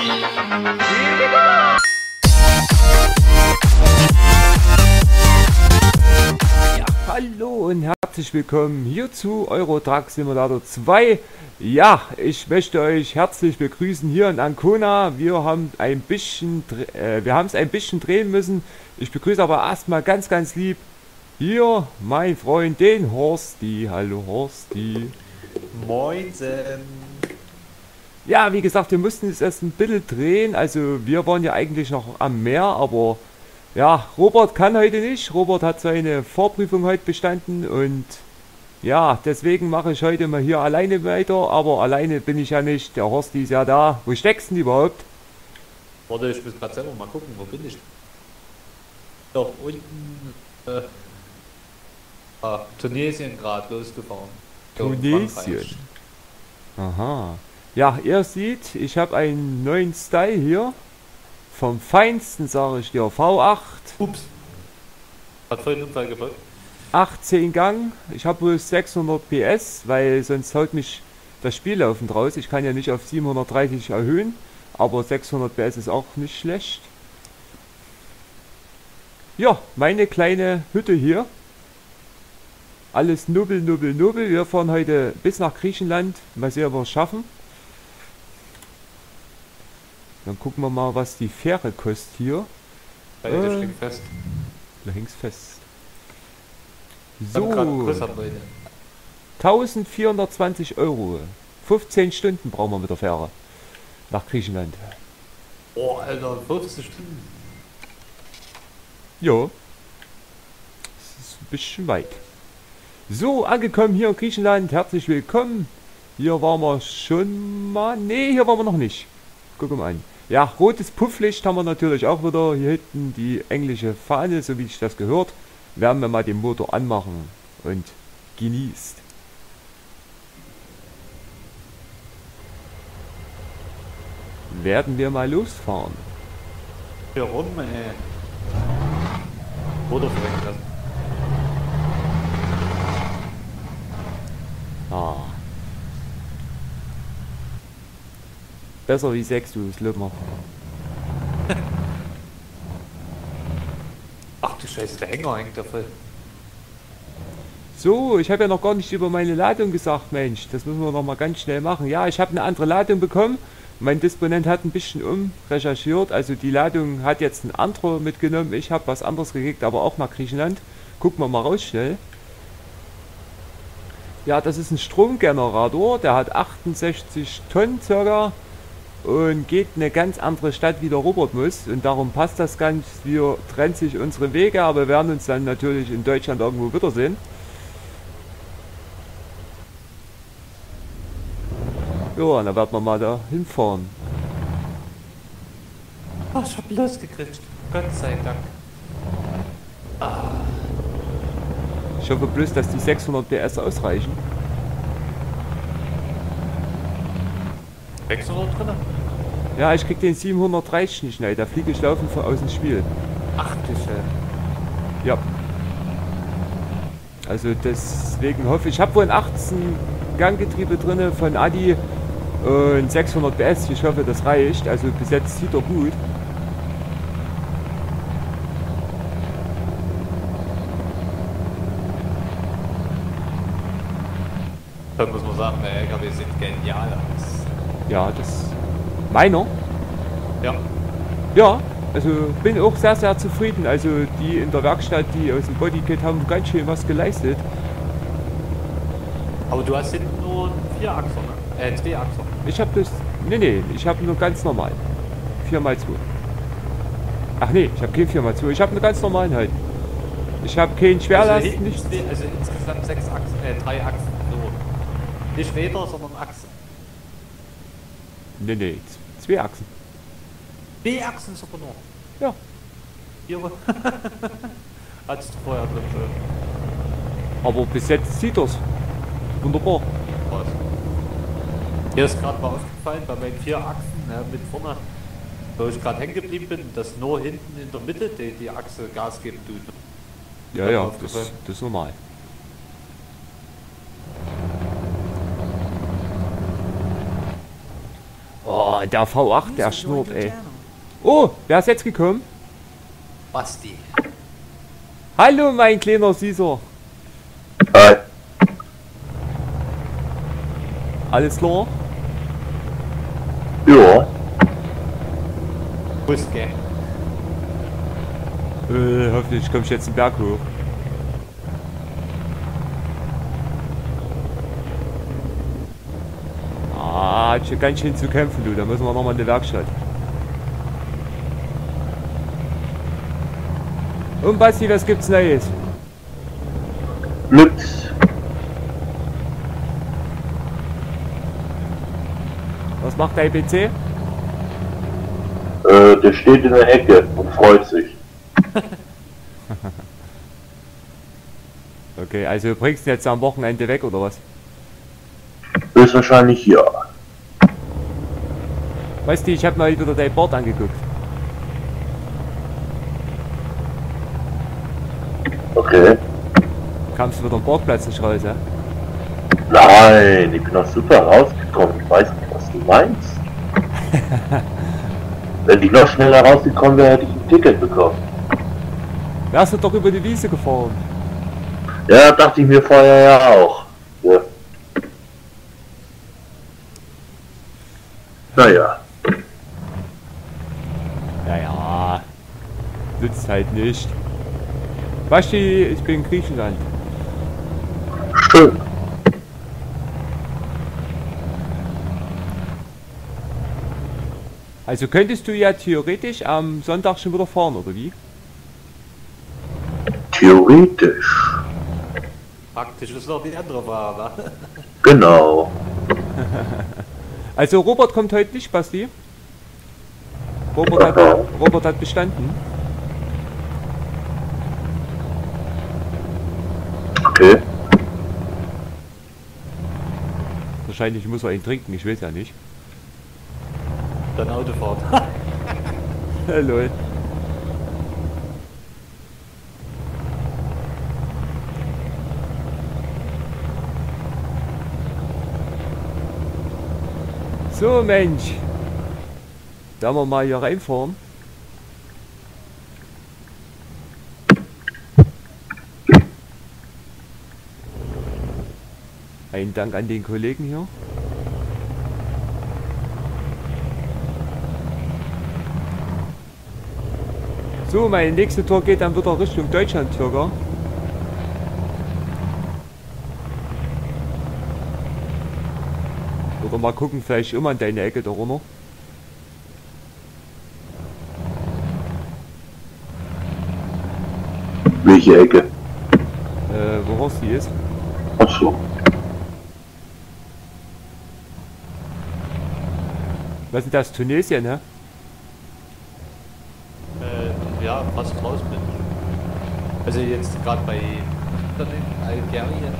Ja, hallo und herzlich willkommen hier zu Euro Truck Simulator 2. Ja, ich möchte euch herzlich begrüßen hier in Ancona. Wir haben ein bisschen, äh, wir haben es ein bisschen drehen müssen. Ich begrüße aber erstmal ganz, ganz lieb hier mein Freund, den Horsti. Hallo Horsti. Moinsen. Ja, wie gesagt, wir mussten es erst ein bisschen drehen. Also wir waren ja eigentlich noch am Meer, aber ja, Robert kann heute nicht. Robert hat seine Vorprüfung heute bestanden und ja, deswegen mache ich heute mal hier alleine weiter. Aber alleine bin ich ja nicht. Der Horsti ist ja da. Wo steckst du denn überhaupt? Warte, ich muss gerade selber mal gucken, wo bin ich? Doch, unten. Äh, ah, Tunesien gerade losgefahren. Tunesien. Aha. Ja, ihr seht, ich habe einen neuen Style hier. Vom Feinsten, sage ich dir. V8. Ups. Hat vorhin Unfall gebaut. 18 Gang. Ich habe bloß 600 PS, weil sonst haut mich das Spiel laufend raus. Ich kann ja nicht auf 730 erhöhen, aber 600 PS ist auch nicht schlecht. Ja, meine kleine Hütte hier. Alles nubbel, nubbel, nubbel. Wir fahren heute bis nach Griechenland. Mal sehen, ob wir es schaffen. Dann gucken wir mal, was die Fähre kostet hier. Beide Äh. stehen fest. Da hängt's fest. So, Kuss am Beine. 1420 Euro. 15 Stunden brauchen wir mit der Fähre. Nach Griechenland. Oh, Alter, 15 Stunden. Ja. Das ist ein bisschen weit. So, angekommen hier in Griechenland. Herzlich willkommen. Hier waren wir schon mal. Ne, hier waren wir noch nicht. Guck mal an. Ja, rotes Pufflicht haben wir natürlich auch wieder. Hier hinten die englische Fahne, so wie sich das gehört. Werden wir mal den Motor anmachen und genießt. Werden wir mal losfahren. Hier rum, ey. Oder verrecken lassen. Ah. Besser wie 6, du Slipper. Ach du Scheiße, der Hänger hängt da voll. So, ich habe ja noch gar nicht über meine Ladung gesagt, Mensch. Das müssen wir noch mal ganz schnell machen. Ja, ich habe eine andere Ladung bekommen. Mein Disponent hat ein bisschen umrecherchiert. Also die Ladung hat jetzt ein anderer mitgenommen. Ich habe was anderes gekriegt, aber auch nach Griechenland. Gucken wir mal raus schnell. Ja, das ist ein Stromgenerator. Der hat 68 Tonnen circa. Und geht eine ganz andere Stadt, wie der Robert muss. Und darum passt das ganz. Wir trennen sich unsere Wege, aber wir werden uns dann natürlich in Deutschland irgendwo wiedersehen. Ja, dann werden wir mal da hinfahren. Oh, ich hab losgekriegt. Gott sei Dank. Ich hoffe bloß, dass die 600 PS ausreichen. 600 drin? Ja, ich krieg den 730 nicht schnell. Da fliege ich laufend von aus dem Spiel. Ach Scheiße. Ja. Also deswegen hoffe ich, ich habe wohl ein 18 Ganggetriebe drinne von Adi und 600 PS. Ich hoffe, das reicht. Also bis jetzt sieht er gut. Dann muss man sagen, LKW sieht genial. Ja, das meiner. Ja. Ja, also bin auch sehr, sehr zufrieden. Also die in der Werkstatt, die aus dem Bodykit haben ganz schön was geleistet. Aber du hast hinten nur einen Vierachser, ne? Äh, Zweiachser. Ich habe das. Nee, nee, ich habe nur ganz normal. 4x2. Ach nee, ich habe kein 4x2. Ich habe einen ganz normalen halt. Ich habe keinen Schwerlast, also, zwei, also insgesamt sechs Achsen, äh, drei Achsen. So. Nicht Räder, sondern Achsen. Nee, nee, zwei Achsen. B-Achsen ist aber nur. Ja. Hattest du vorher drin schon. Aber bis jetzt sieht das. Wunderbar. Was? Hier ist gerade mal aufgefallen, bei meinen vier Achsen, ne, mit vorne, wo ich gerade hängen geblieben bin, dass nur hinten in der Mitte die, die Achse Gas geben tut. Ja, Hat mir ja, das, das ist normal. Der V8, der schnurrt, ey. Oh, wer ist jetzt gekommen? Basti. Hallo, mein kleiner Süßer. Hi. Alles klar? Ja. Gell? Äh, hoffentlich kommst du jetzt den Berg hoch. Hat schon ganz schön zu kämpfen, du. Da müssen wir nochmal in die Werkstatt. Und Basti, was gibt's Neues? Nix. Was macht dein PC? Äh, der steht in der Ecke und freut sich. Okay, also du bringst ihn jetzt am Wochenende weg oder was? Höchstwahrscheinlich ja. Weißt du, ich habe mal wieder dein Board angeguckt. Okay. Kamst du wieder am Bordplatz nicht raus, ja? Nein, ich bin doch super rausgekommen. Ich weiß nicht, was du meinst. Wenn ich noch schneller rausgekommen wäre, hätte ich ein Ticket bekommen. Wärst du doch über die Wiese gefahren. Ja, dachte ich mir vorher ja auch. Ja. Naja, nützt halt nicht. Basti, ich bin in Griechenland. schön. Also könntest du ja theoretisch am Sonntag schon wieder fahren, oder wie? Theoretisch. Praktisch ist noch die andere Frage. Genau. Also Robert kommt heute nicht, Basti. Robert hat, Robert hat bestanden. Okay. Wahrscheinlich muss er ihn trinken, ich weiß ja nicht. Dann Autofahrt. Lol. So Mensch. Werden wir mal hier reinfahren? Ein Dank an den Kollegen hier. So, meine nächste Tour geht dann wieder Richtung Deutschland circa. Oder mal gucken, vielleicht immer an deine Ecke da runter. Welche Ecke? Äh, wo Horst die ist. Achso. Was ist das? Tunesien, ne? äh, ja, fast raus bin. Also jetzt gerade bei Algerien.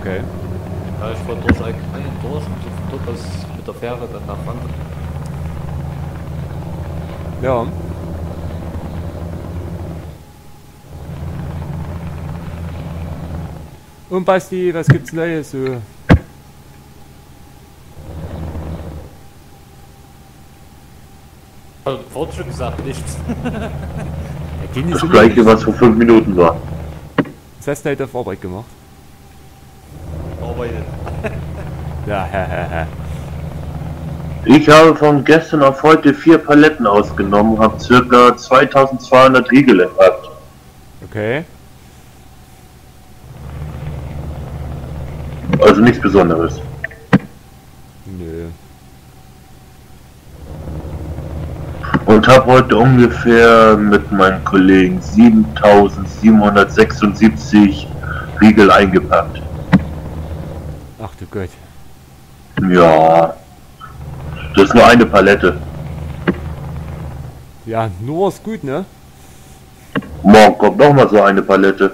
Okay. Ja, ich fahre durch Algerien durch und dort aus mit der Fähre dann nach Frankreich. Ja. Und Basti, was gibt's Neues? So? Also, schon gesagt, nichts. Das immer- gleiche, was vor fünf Minuten war. Was hast du heute auf Arbeit gemacht? Arbeitet. Ja, hä, hä, hä. Ich habe von gestern auf heute vier Paletten ausgenommen, habe circa 2200 Riegel entpackt. Okay. Also nichts Besonderes. Nö. Und habe heute ungefähr mit meinen Kollegen 7776 Riegel eingepackt. Ach du Gott. Ja, das ist nur eine Palette. Ja, nur ist gut, ne? Morgen kommt noch mal so eine Palette.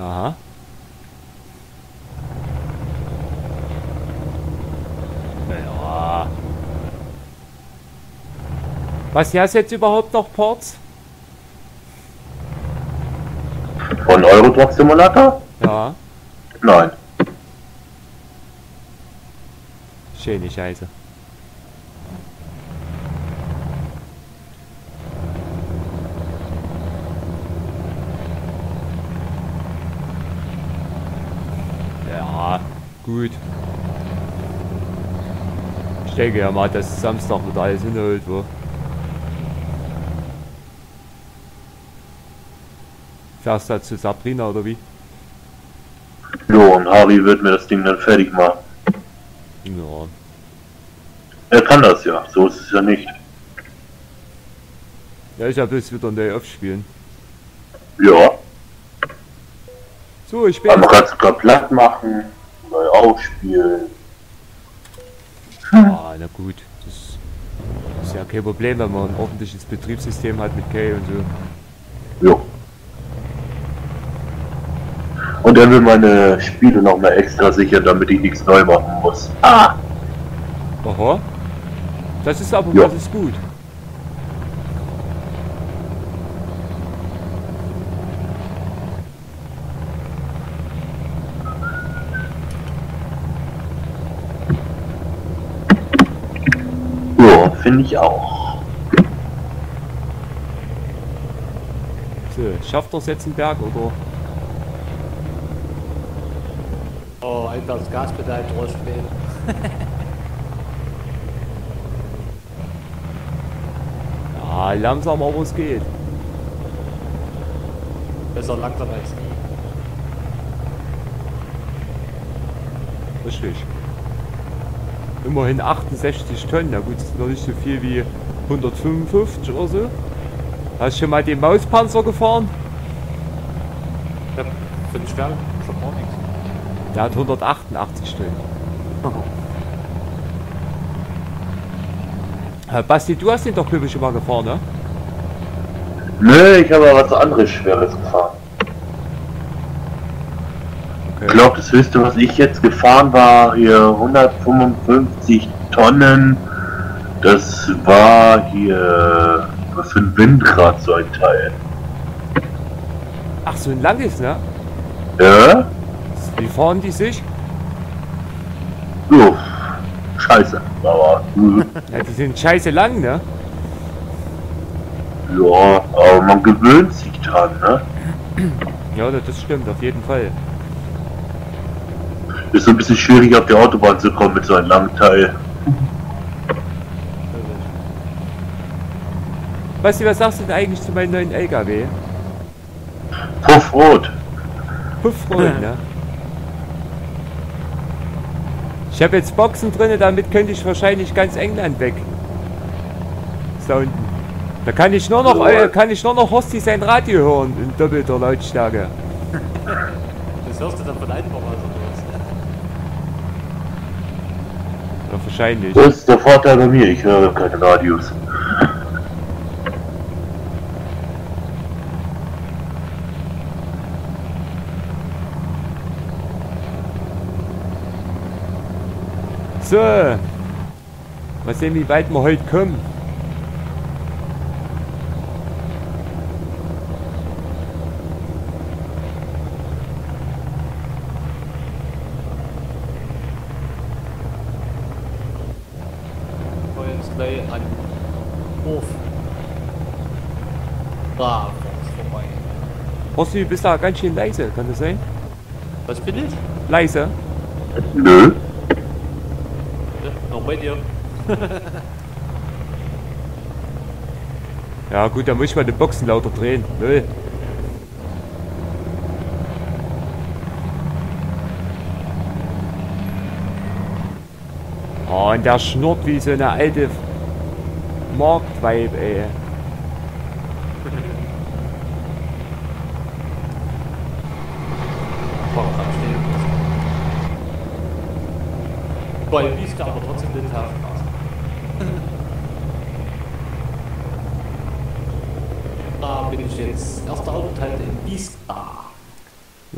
Aha. Ja. Was, du jetzt überhaupt noch Ports? Von Eurotruck Simulator? Ja, Nein. schöne Scheiße. Ja, gut. Ich denke ja mal, dass Samstag wieder alles hinholt, wo. Fährst du zu Sabrina oder wie? Jo, und Harvey wird mir das Ding dann fertig machen. Ja. Er kann das ja, so ist es ja nicht. Ja, ich hab bloß wieder neu aufspielen. Ja, So, ich bin. aber man kann es sogar platt machen, neu aufspielen. Ah, na gut. Das ist ja kein Problem, wenn man ein ordentliches Betriebssystem hat mit K und so. Jo. Und er will meine Spiele noch mal extra sichern, damit ich nichts neu machen muss. Ah! Aha. Das ist aber Ja. das ist gut. Ja, finde ich auch. So, schafft er jetzt einen Berg oder? Oh, einfach das Gaspedal durchspielen. Ja, langsam, aber es geht. Besser langsam als nie. Richtig. Immerhin 68 Tonnen, na gut, das ist noch nicht so viel wie 155 oder so. Hast du schon mal den Mauspanzer gefahren? Ja, für den Schwer schon gar nichts. Der hat 188 Tonnen. Äh, Basti, du hast den doch glaube ich mal gefahren, ne? Nö, ich habe aber was anderes Schweres gefahren. Ich Okay. glaube, das höchste, was ich jetzt gefahren war, hier 155 Tonnen. Das war hier was für ein Windrad, so ein Teil. Ach, so ein langes, ne? Ja? Wie fahren die sich? So. Scheiße. Aber, äh, Ja, die sind scheiße lang, ne? ja, aber man gewöhnt sich dran, ne? Ja, das stimmt, auf jeden Fall. Ist so ein bisschen schwierig, auf die Autobahn zu kommen mit so einem langen Teil. Basti, was sagst du denn eigentlich zu meinem neuen LKW? Puff rot. Puffroll, ne? Ich habe jetzt Boxen drin, damit könnte ich wahrscheinlich ganz England weg. Da unten. Da kann ich nur noch, äh, kann ich nur noch Horsti sein Radio hören in doppelter Lautstärke. Das hörst du dann von einem Woche oder was? Ja, wahrscheinlich. Das ist der Vorteil bei mir, ich höre keine Radios. So. Mal sehen, wie weit wir heute kommen. Wir jetzt gleich an Hof. Da, vorbei. Horsti, du bist da ganz schön leise, kann das sein? Was bin ich? Leise? Nö. Bei dir. Ja gut, dann muss ich mal die Boxen lauter drehen. Null. Oh, und der schnurrt wie so eine alte Marktweib, ey.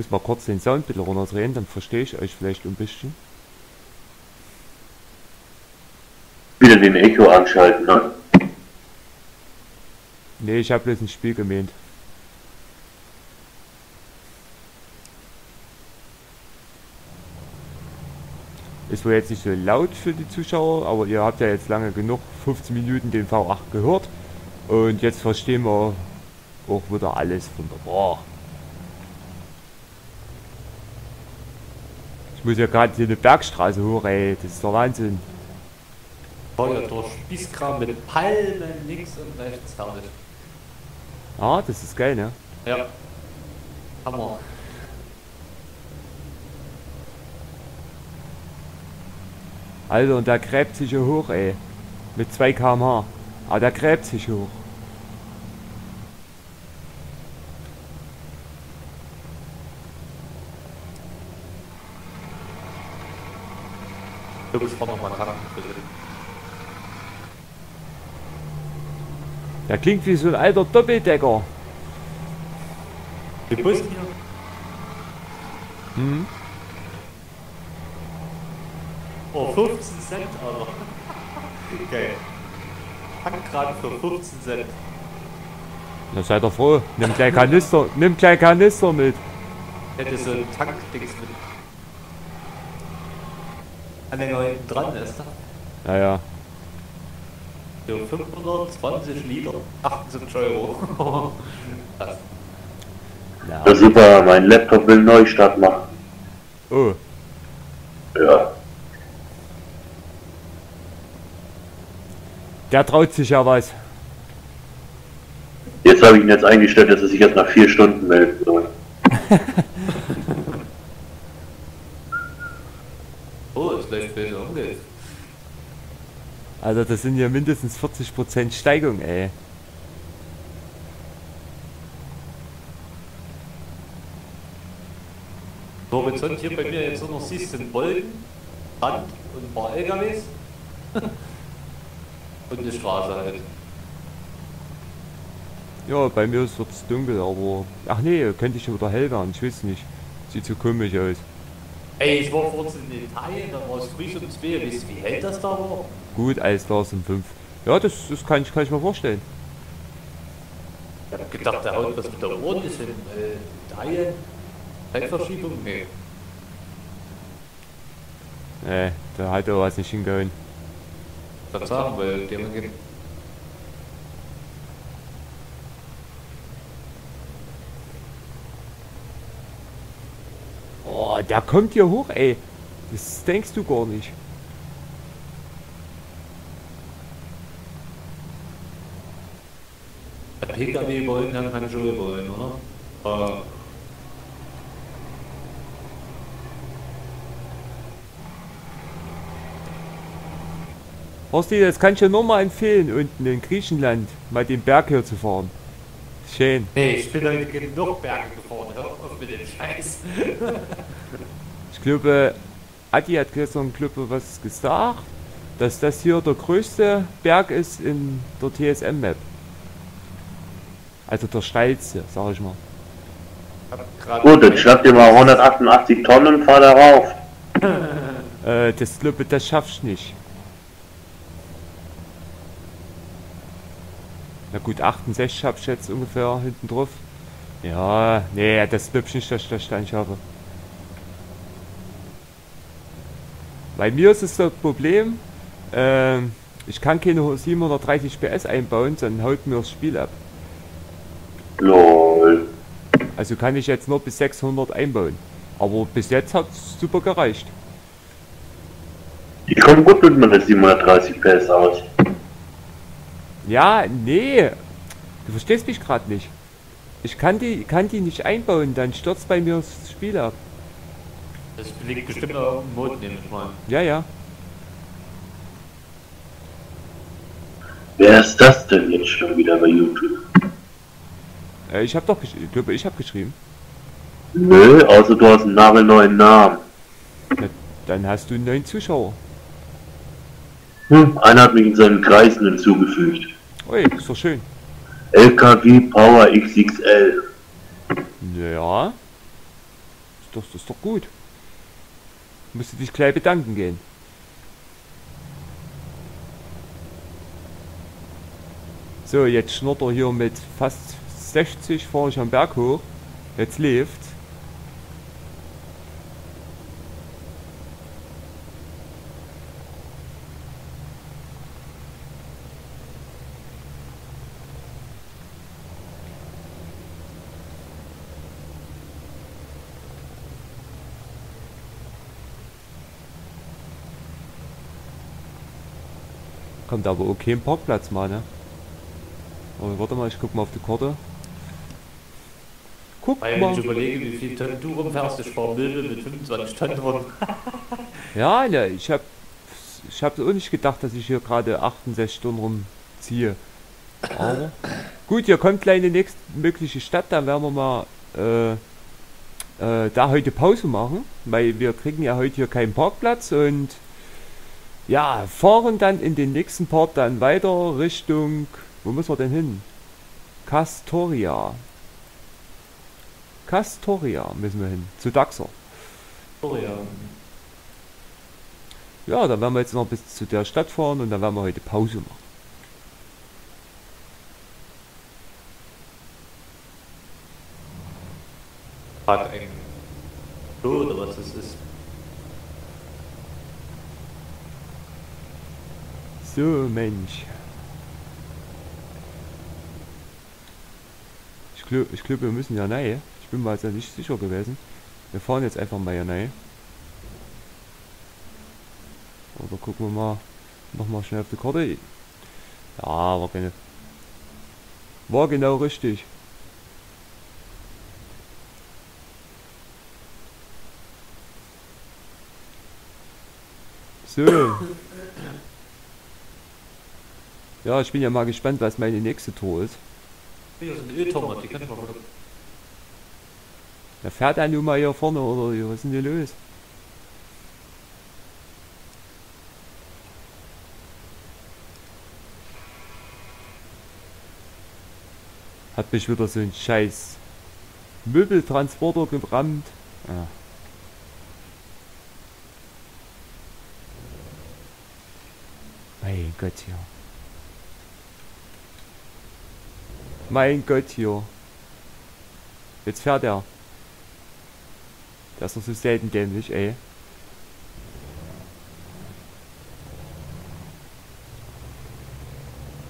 muss mal kurz den Sound ein bisschen runterdrehen, dann verstehe ich euch vielleicht ein bisschen. Wieder den Echo anschalten, ne? Ne, ich habe bloß ein Spiel gemeint. Ist wohl jetzt nicht so laut für die Zuschauer, aber ihr habt ja jetzt lange genug 15 Minuten den V8 gehört. Und jetzt verstehen wir auch wieder alles wunderbar. Ich muss ja gerade hier eine Bergstraße hoch, ey. Das ist der Wahnsinn. Feuer durch Spießkram mit Palmen links und rechts herrlich. Ah, das ist geil, ne? Ja. Hammer. Alter, und der gräbt sich hier hoch, ey. Mit 2 km/h. Aber der gräbt sich hoch. Du bist noch mal tanken, bitte. Der klingt wie so ein alter Doppeldecker. Die Bus hier. Hm? Oh, 15 Cent, Alter. Geil. Tankrad für 15 Cent. Na seid ihr froh. Nimm gleich Kanister, nimm gleich Kanister mit. Hätte so ein Tankdings mit. Anhänger hinten dran ist da. Naja. Für 520 Liter, 78 Euro. das, Ja. Ja, super, mein Laptop will Neustart machen. Oh, Ja. der traut sich ja was. Jetzt habe ich ihn jetzt eingestellt, dass er sich jetzt nach vier Stunden melden soll. oh, es läuft besser umgeht. Also das sind ja mindestens 40% Steigung, ey. Horizont hier bei mir jetzt noch siehst, sind Wolken, Sand und ein paar LKWs. und eine Straße halt. Ja, bei mir wird es dunkel, aber... Ach nee, könnte ich schon wieder hell werden, ich weiß nicht. Sieht so komisch aus. Ey, ich war kurz in Italien, da war es früh um 2. Wisst ihr, wie hell das da war? Gut, alles klar, sind 5. Ja, das, das kann, ich, kann ich mir vorstellen. Ich hab gedacht, der haut was mit der Ohren ist in äh, Italien. Zeitverschiebung? Nee. Nee, da hat er was nicht hingehauen. Das sagen, weil die haben der kommt hier hoch, ey. Das denkst du gar nicht. PKW wollen, kann schon wollen, oder? Äh, Horsti, das kann ich dir nur mal empfehlen, unten in Griechenland mal den Berg hier zu fahren. Schön. nee, ich bin heute genug Berge gefahren, hör auf mit dem Scheiß. Ich glaube, Adi hat gestern ich, was gesagt, dass das hier der größte Berg ist in der TSM-Map. Also der steilste, sag ich mal. Gut, dann schnapp dir mal 188 Tonnen und fahr da rauf. Äh, das ich, das schaffst nicht. Na gut, 68 hab ich jetzt ungefähr hinten drauf. Ja, nee, das nicht, dass ich das dann schaffe. Bei mir ist es das Problem, ähm, ich kann keine 730 PS einbauen, dann haut mir das Spiel ab. Lol. Also kann ich jetzt nur bis 600 einbauen. Aber bis jetzt hat es super gereicht. Ich komme gut mit meiner 730 PS aus. Ja, nee. Du verstehst mich gerade nicht. Ich kann die, kann die nicht einbauen, dann stürzt bei mir das Spiel ab. Das liegt bestimmt noch auf dem Mod, nehme ich mal. Ja, ja. Wer ist das denn jetzt schon wieder bei YouTube? Äh, ich habe doch, gesch- ich glaube, ich habe geschrieben. Nö, außer du hast einen nagelneuen Namen. Dann hast du einen neuen Zuschauer. Hm, einer hat mich in seinen Kreisen hinzugefügt. Ui, ist doch schön. LKW Power XXL. Ja. Ist doch, das ist doch gut. Musst du dich gleich bedanken gehen. So, jetzt schnurrt er hier mit fast 60, fahre ich am Berg hoch. Jetzt lebt. Kommt aber auch kein Parkplatz mal, ne? Aber warte mal, ich guck mal auf die Karte. Guck Weil wenn mal. ich überlege, wie viel Tonnen du rumfährst, ich fahre Milbe mit 25 Tonnen rum. Ja, ne, ich hab, ich hab auch nicht gedacht, dass ich hier gerade 68 Stunden rumziehe. Aber gut, hier kommt gleich die nächstmögliche Stadt, dann werden wir mal äh, äh, da heute Pause machen, weil wir kriegen ja heute hier keinen Parkplatz und ja, fahren dann in den nächsten Part dann weiter Richtung, wo müssen wir denn hin? Castoria. Castoria müssen wir hin, zu Daxer. Oh ja. Ja, dann werden wir jetzt noch bis zu der Stadt fahren und dann werden wir heute Pause machen. Hat ein oder was das ist. So, Mensch. Ich glaube, ich glaub, wir müssen ja rein. Ich bin mir jetzt ja nicht sicher gewesen. Wir fahren jetzt einfach mal hier rein. Oder gucken wir mal nochmal schnell auf die Karte. Ja, war keine. War genau richtig. So. Ja, ich bin ja mal gespannt, was meine nächste Tour ist. Hier sind Öltommer, die können wir mal. Da fährt er nun mal hier vorne oder was ist denn hier los? Hat mich wieder so ein scheiß Möbeltransporter gebrannt. Ah. Mein Gott hier. Mein Gott hier. Jetzt fährt er. Das ist so selten dämlich, ey.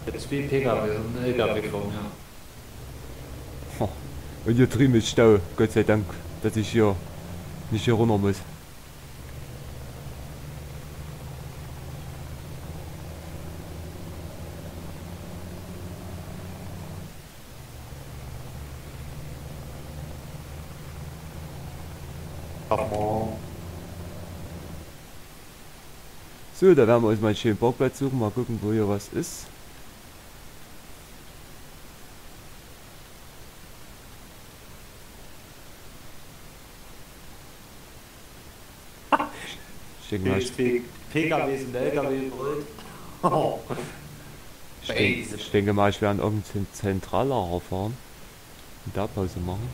Jetzt wie PKW und ein LKW kommen, ja. Und hier drüben ist Stau. Gott sei Dank, dass ich hier nicht hier runter muss. So, da werden wir uns mal einen schönen Parkplatz suchen. Mal gucken, wo hier was ist. Ich denke mal, PKWs und LKW rollt. Oh. ich denke mal, ich werde an irgendeinen Zentrallager fahren. Und da Pause machen.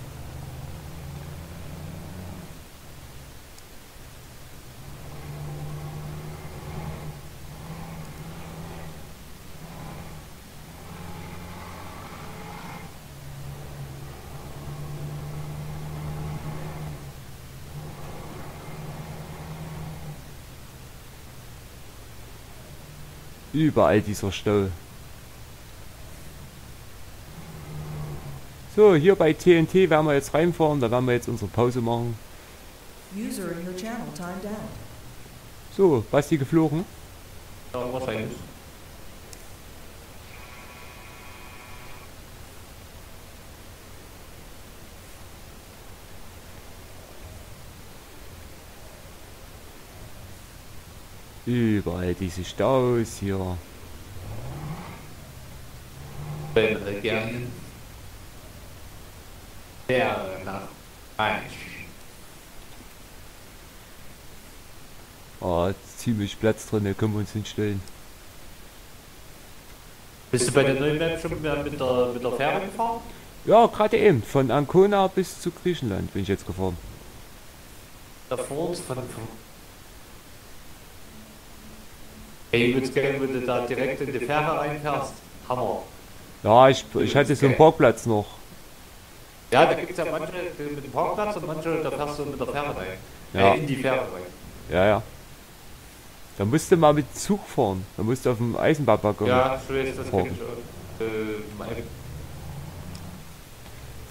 Überall dieser Stau. So, hier bei TNT werden wir jetzt reinfahren, da werden wir jetzt unsere Pause machen. User in your channel timed out. So, Basti geflogen. Ja, wahrscheinlich. Überall diese Staus hier. Wenn gerne. Der nach Eich. Ah, ziemlich Platz drin, da können wir uns hinstellen. Bist du bei der neuen Map schon mit der, mit der Fähre gefahren? Ja, gerade eben, von Ancona bis zu Griechenland bin ich jetzt gefahren. Davor von. von Ey, ich würde gerne, wenn du da direkt in die Fähre reinfährst. Hammer. Ja, ich, ich hatte so einen Parkplatz noch. Ja, da gibt es ja manche mit dem Parkplatz und manche, da fährst du mit der Fähre rein. Ja. Äh, in die Fähre rein. Ja, ja. Da musste mal mit Zug fahren. Da musste auf dem Eisenbahnwaggon. Ja, ich weiß, das Fahren. kenn ich. Äh,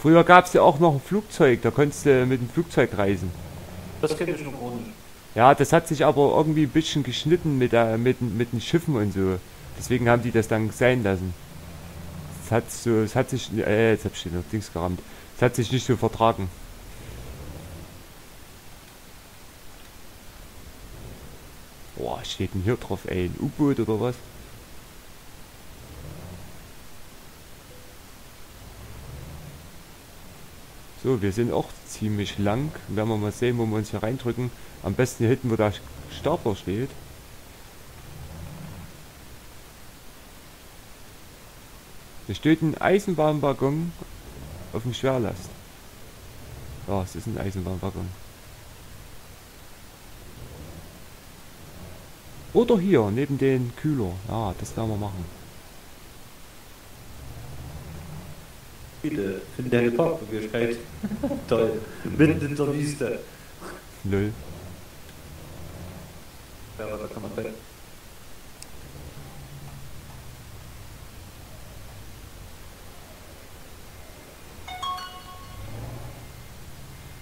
Früher gab es ja auch noch ein Flugzeug, da konntest du mit dem Flugzeug reisen. das kenne ich noch gar nicht. Ja, das hat sich aber irgendwie ein bisschen geschnitten mit, der, mit, den- mit den Schiffen und so. Deswegen haben die das dann sein lassen. Es hat so, hat sich, äh, jetzt hab ich den Dings gerammt. Es hat sich nicht so vertragen. Boah, steht denn hier drauf, ey, ein U-Boot oder was? So, wir sind auch ziemlich lang. Werden wir mal sehen, wo wir uns hier reindrücken. Am besten hier hinten, wo der Stapler steht. Hier steht ein Eisenbahnwaggon auf dem Schwerlast. Ja, es ist ein Eisenbahnwaggon. Oder hier, neben den Kühler. Ja, das werden wir machen. Bitte, finde eine Parkmöglichkeit. Toll. Mitten in der Wüste. Lol. Ja, da kann man bei.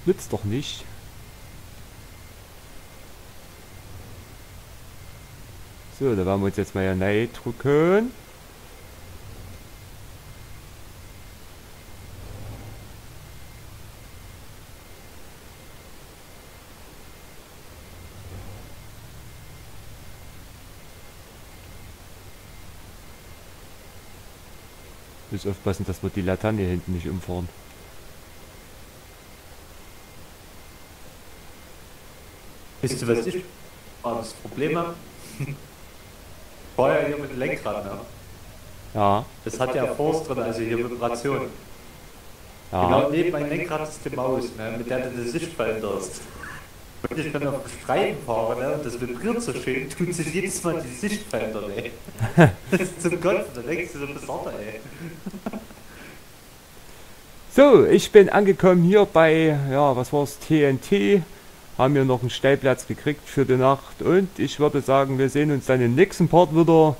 Nützt doch nicht. So, da werden wir uns jetzt mal ja neu drücken. Muss aufpassen, dass wir die Laterne hinten nicht umfahren. Wisst ihr, was ich das Problem habe? Vorher hier mit dem Lenkrad, ne? Ja, Das hat ja Force drin, also hier Vibration. ja. Genau neben meinem Lenkrad ist die Maus, ne, mit der du die Sicht veränderst. Wenn ich dann auf Streifen fahre, ne, und das vibriert so schön, tut sich jedes Mal die Sicht verändern, ey. Das ist zum Gott, da denkst du so besonders, ey. So, ich bin angekommen hier bei, ja, was war's, TNT. Haben wir noch einen Stellplatz gekriegt für die Nacht. Und ich würde sagen, wir sehen uns dann im nächsten Part wieder.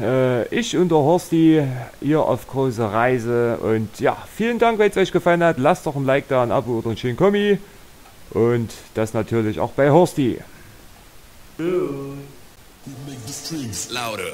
Äh, ich und der Horsti hier auf große Reise. Und ja, vielen Dank, wenn es euch gefallen hat. Lasst doch ein Like da, ein Abo oder ein schönen Kommi. Und das natürlich auch bei Horsti. Louder.